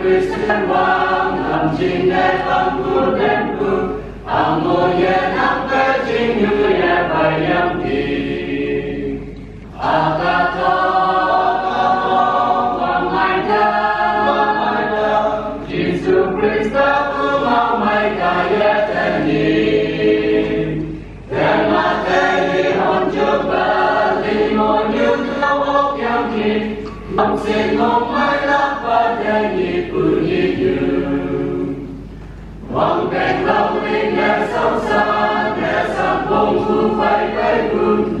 Christian one, come to the temple, temple, amor, yeah. Ông xin ông mãi lắp ba đe nhị bự nhị dư Hoàng đèn lâu đi nghe sâu xa Nghe xa bông khu phải cây bừng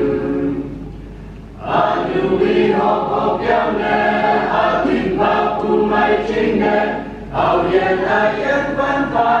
Aurien, I am one